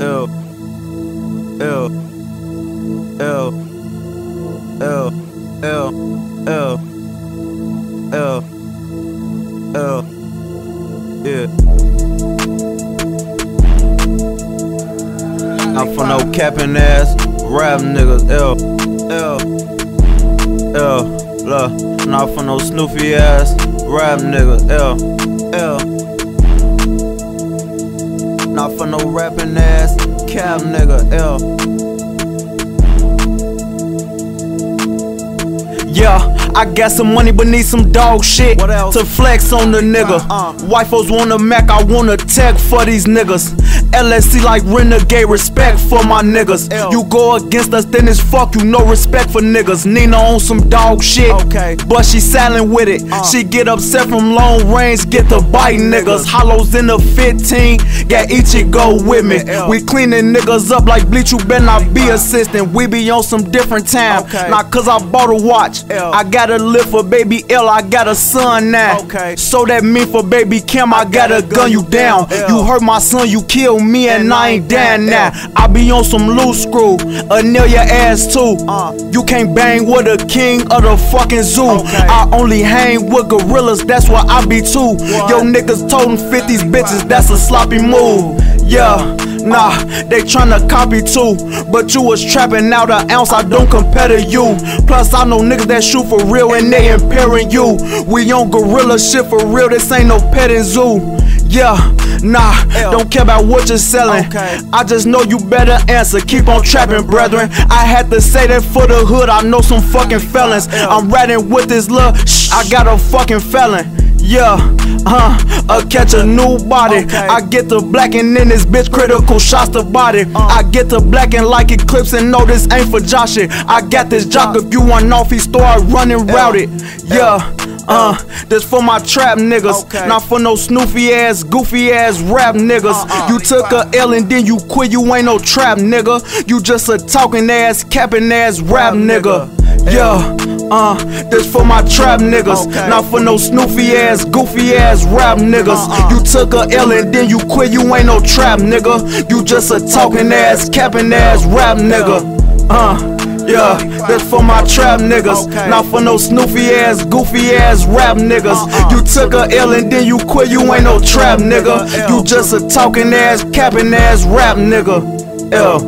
L L L L L L L L Yeah I'm for no capping ass rap niggas L L L Look, not for no snoofy ass rap niggas L L not for no rapping ass cap nigga L Yeah, I got some money but need some dog shit What else? to flex on the nigga. Uh, uh. Wifos want a Mac, I want a tech for these niggas. LSC like renegade, respect for my niggas. L. You go against us, then it's fuck you, no respect for niggas. Nina on some dog shit, Okay. but she silent with it. Uh. She get upset from long range, get to bite niggas. Hollows in the 15, got Ichi go with me. L. We cleaning niggas up like bleach, you better not be assistant. We be on some different time. Okay. Not cause I bought a watch. L. I gotta live for baby L, I got a son now. Okay. So that mean for baby Kim, I, gotta gun you down. L. You hurt my son, you kill me, and, And I ain't down now. I be on some loose screw, a nail your ass too. Uh. You can't bang with a king of the fucking zoo. Okay. I only hang with gorillas, that's why I be too. Yo niggas toting 50s bitches, that's a sloppy move. Yeah. Nah, they tryna copy too. But you was trapping out an ounce, I don't compare to you. Plus, I know niggas that shoot for real and they impairing you. We on gorilla shit for real, this ain't no petting zoo. Yeah, nah, don't care about what you're selling. Okay. I just know you better answer. Keep on trapping, brethren. I had to say that for the hood. I know some fucking felons. I'm riding with this love. Shh, I got a fucking felon. Yeah, uh, I catch a new body. Okay. I get to blacking in this bitch, critical shots to body. I get to blacking like eclipse and know this ain't for Josh. I got this jock if you want off, he start running routed. Yeah. Uh, this for my trap niggas, Okay. not for no snoofy ass, goofy ass rap niggas. Uh-uh. You took a L and then you quit, you ain't no trap nigga. You just a talking ass, capping ass rap Rap nigga. nigga. Yeah, uh, this for my trap niggas, Okay. not for no snoofy ass, goofy ass rap niggas. Uh-uh. You took a L and then you quit, you ain't no trap nigga. You just a talking ass, capping ass rap nigga. Uh, yeah, this for my trap niggas, Okay. not for no snoofy ass, goofy ass rap niggas. Uh-uh. You took a L and then you quit, you ain't no trap nigga. You just a talking ass, capping ass rap nigga. L.